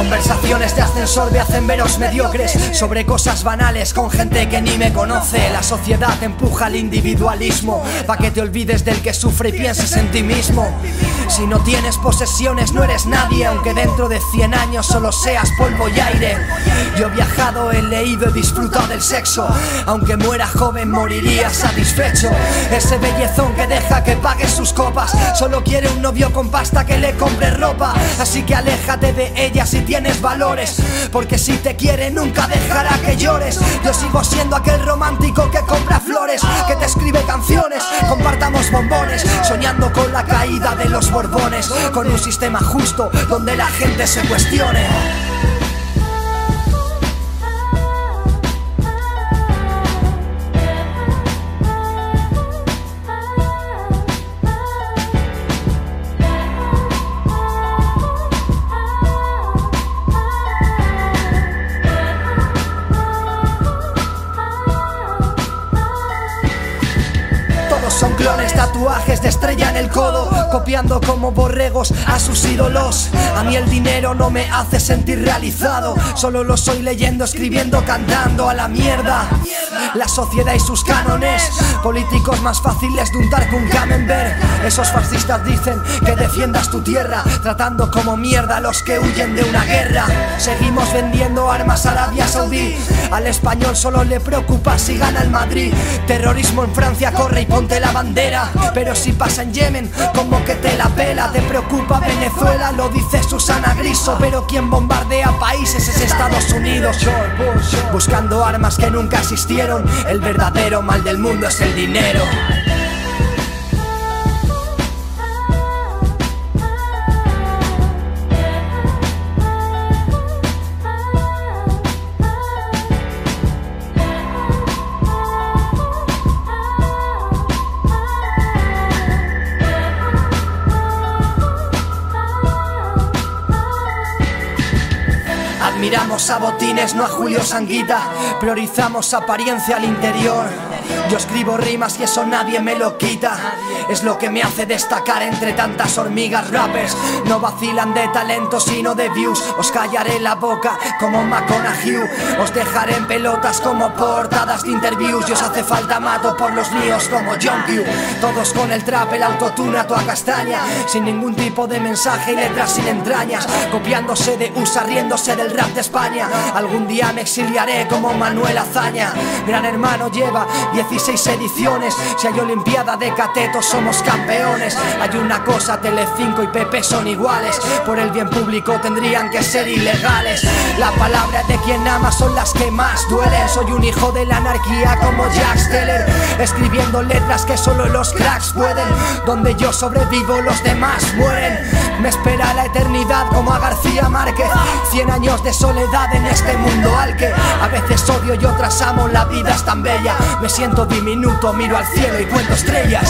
Conversaciones de ascensor me hacen veros mediocres sobre cosas banales con gente que ni me conoce. La sociedad empuja al individualismo pa' que te olvides del que sufre y pienses en ti mismo. Si no tienes posesiones no eres nadie, aunque dentro de 100 años solo seas polvo y aire. Yo he viajado, he leído, he disfrutado del sexo. Aunque muera joven moriría satisfecho. Ese bellezón que deja que pague sus copas, solo quiere un novio con pasta que le compre ropa. Así que aléjate de ella si tienes valores, porque si te quiere nunca dejará que llores. Yo sigo siendo aquel romántico que compra flores, que te escribe canciones, compartamos bombones, soñando con la caída de los borbones, con un sistema justo donde la gente se cuestione. Clones, tatuajes de estrella en el codo, copiando como borregos a sus ídolos. A mí el dinero no me hace sentir realizado, solo lo soy leyendo, escribiendo, cantando a la mierda. La sociedad y sus cánones, políticos más fáciles de untar que un camembert. Esos fascistas dicen que defiendas tu tierra, tratando como mierda a los que huyen de una guerra. Seguimos vendiendo armas a Arabia Saudí, al español solo le preocupa si gana el Madrid. Terrorismo en Francia, corre y ponte la bandera. Pero si pasa en Yemen, como que te la pela. Te preocupa Venezuela, lo dice Susana Griso. Pero quien bombardea países es Estados Unidos. Buscando armas que nunca existieron. El verdadero mal del mundo es el dinero. Admiramos a Botines, no a Julio Sanguita. Priorizamos apariencia al interior. Yo escribo rimas y eso nadie me lo quita. Es lo que me hace destacar entre tantas hormigas rappers. No vacilan de talento sino de views. Os callaré la boca como McConaughey. Os dejaré en pelotas como portadas de interviews. Y os hace falta mato por los míos como John Q. Todos con el trap, el autotune a toda castaña. Sin ningún tipo de mensaje y letras sin entrañas. Copiándose de USA, riéndose del rap de España. Algún día me exiliaré como Manuel Azaña. Gran hermano lleva 16 ediciones. Si hay Olimpiada de Catetos, somos campeones. Hay una cosa, Telecinco y Pepe son iguales. Por el bien público tendrían que ser ilegales. La palabra de quien ama son las que más duelen. Soy un hijo de la anarquía como Jack Steller. Escribiendo letras que solo los cracks pueden. Donde yo sobrevivo, los demás mueren. Me espera la eternidad como a García Márquez. Cien años de soledad en este mundo al que y otras amo. La vida es tan bella. Me siento diminuto, miro al cielo y cuento estrellas.